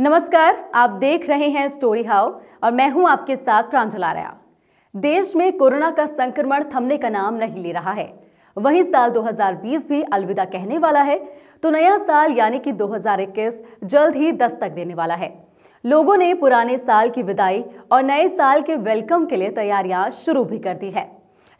नमस्कार, आप देख रहे हैं स्टोरी हाउ और मैं हूँ आपके साथ प्रांजल आर्या देश में कोरोना का संक्रमण थमने का नाम नहीं ले रहा है। वहीं साल 2020 भी अलविदा कहने वाला है तो नया साल यानी कि 2021 जल्द ही दस्तक देने वाला है। लोगों ने पुराने साल की विदाई और नए साल के वेलकम के लिए तैयारियाँ शुरू भी कर दी है।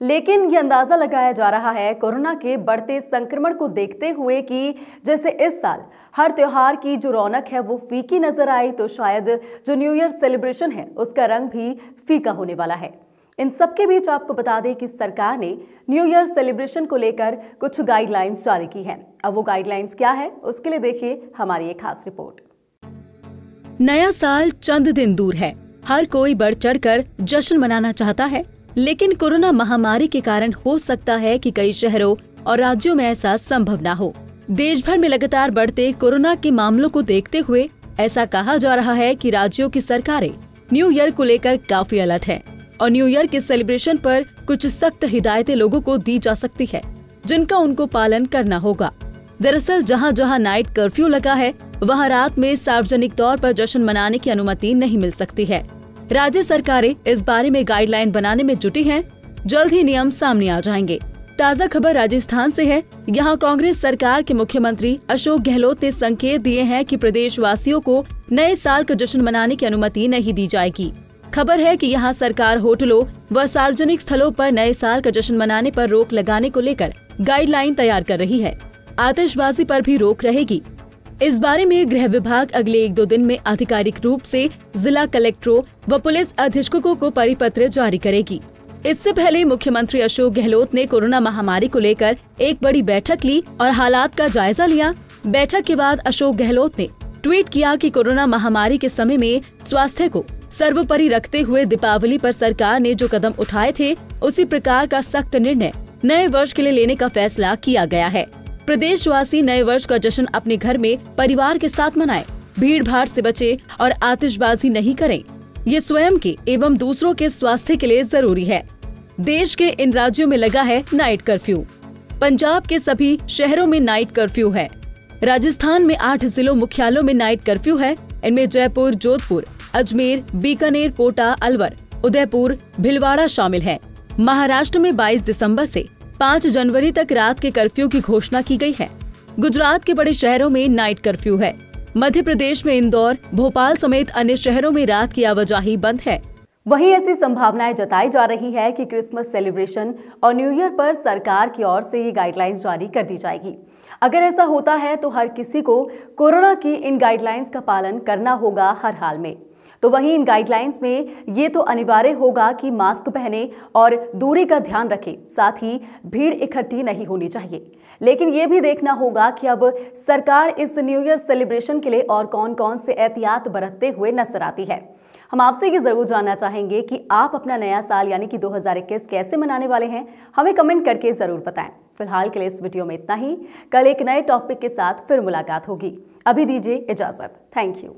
लेकिन ये अंदाज़ा लगाया जा रहा है कोरोना के बढ़ते संक्रमण को देखते हुए कि जैसे इस साल हर त्योहार की जो रौनक है वो फीकी नज़र आई तो शायद जो न्यू ईयर सेलिब्रेशन है, उसका रंग भी फीका होने वाला है। इन सबके बीच आपको बता दें कि सरकार ने न्यू ईयर सेलिब्रेशन को लेकर कुछ गाइडलाइंस जारी की हैं। अब वो गाइडलाइंस क्या है, उसके लिए देखिए हमारी एक खास रिपोर्ट। नया साल चंद दिन दूर है। हर कोई बढ़ चढ़कर जश्न मनाना चाहता है। लेकिन कोरोना महामारी के कारण हो सकता है कि कई शहरों और राज्यों में ऐसा संभव न हो। देश भर में लगातार बढ़ते कोरोना के मामलों को देखते हुए ऐसा कहा जा रहा है कि राज्यों की सरकारें न्यू ईयर को लेकर काफ़ी अलर्ट है और न्यू ईयर के सेलिब्रेशन पर कुछ सख्त हिदायतें लोगों को दी जा सकती है, जिनका उनको पालन करना होगा। दरअसल जहाँ जहाँ नाइट कर्फ्यू लगा है, वहाँ रात में सार्वजनिक तौर पर जश्न मनाने की अनुमति नहीं मिल सकती है। राज्य सरकारें इस बारे में गाइडलाइन बनाने में जुटी हैं। जल्द ही नियम सामने आ जाएँगे। ताज़ा खबर राजस्थान से है। यहाँ कांग्रेस सरकार के मुख्यमंत्री अशोक गहलोत ने संकेत दिए हैं कि प्रदेश वासियों को नए साल का जश्न मनाने की अनुमति नहीं दी जाएगी। खबर है कि यहाँ सरकार होटलों व सार्वजनिक स्थलों पर नए साल का जश्न मनाने पर रोक लगाने को लेकर गाइडलाइन तैयार कर रही है। आतिशबाजी पर भी रोक रहेगी। इस बारे में गृह विभाग अगले एक दो दिन में आधिकारिक रूप से जिला कलेक्टरों व पुलिस अधीक्षकों को परिपत्र जारी करेगी। इससे पहले मुख्यमंत्री अशोक गहलोत ने कोरोना महामारी को लेकर एक बड़ी बैठक ली और हालात का जायजा लिया। बैठक के बाद अशोक गहलोत ने ट्वीट किया कि कोरोना महामारी के समय में स्वास्थ्य को सर्वोपरि रखते हुए दीपावली पर सरकार ने जो कदम उठाए थे, उसी प्रकार का सख्त निर्णय नए वर्ष के लिए लेने का फैसला किया गया है। प्रदेशवासी नए वर्ष का जश्न अपने घर में परिवार के साथ मनाएँ, भीड़ भाड़ से बचे और आतिशबाजी नहीं करें। ये स्वयं के एवं दूसरों के स्वास्थ्य के लिए ज़रूरी है। देश के इन राज्यों में लगा है नाइट कर्फ्यू। पंजाब के सभी शहरों में नाइट कर्फ्यू है। राजस्थान में आठ जिलों मुख्यालयों में नाइट कर्फ्यू है। इनमें जयपुर जोधपुर अजमेर बीकानेर कोटा अलवर उदयपुर भिलवाड़ा शामिल है। महाराष्ट्र में 22 दिसंबर से 5 जनवरी तक रात के कर्फ्यू की घोषणा की गई है। गुजरात के बड़े शहरों में नाइट कर्फ्यू है। मध्य प्रदेश में इंदौर, भोपाल समेत अन्य शहरों में रात की आवाजाही बंद है। वहीं ऐसी संभावनाएँ जताई जा रही है कि क्रिसमस सेलिब्रेशन और न्यू ईयर पर सरकार की ओर से ये गाइडलाइंस जारी कर दी जाएगी। अगर ऐसा होता है तो हर किसी को कोरोना की इन गाइडलाइंस का पालन करना होगा हर हाल में। तो वहीं इन गाइडलाइंस में ये तो अनिवार्य होगा कि मास्क पहने और दूरी का ध्यान रखें। साथ ही भीड़ इकट्ठी नहीं होनी चाहिए। लेकिन ये भी देखना होगा कि अब सरकार इस न्यू ईयर सेलिब्रेशन के लिए और कौन कौन से एहतियात बरतते हुए नज़र आती है। हम आपसे ये ज़रूर जानना चाहेंगे कि आप अपना नया साल यानी कि 2021 कैसे मनाने वाले हैं, हमें कमेंट करके ज़रूर बताएँ। फ़िलहाल के लिए इस वीडियो में इतना ही। कल एक नए टॉपिक के साथ फिर मुलाकात होगी। अभी दीजिए इजाज़त। Thank you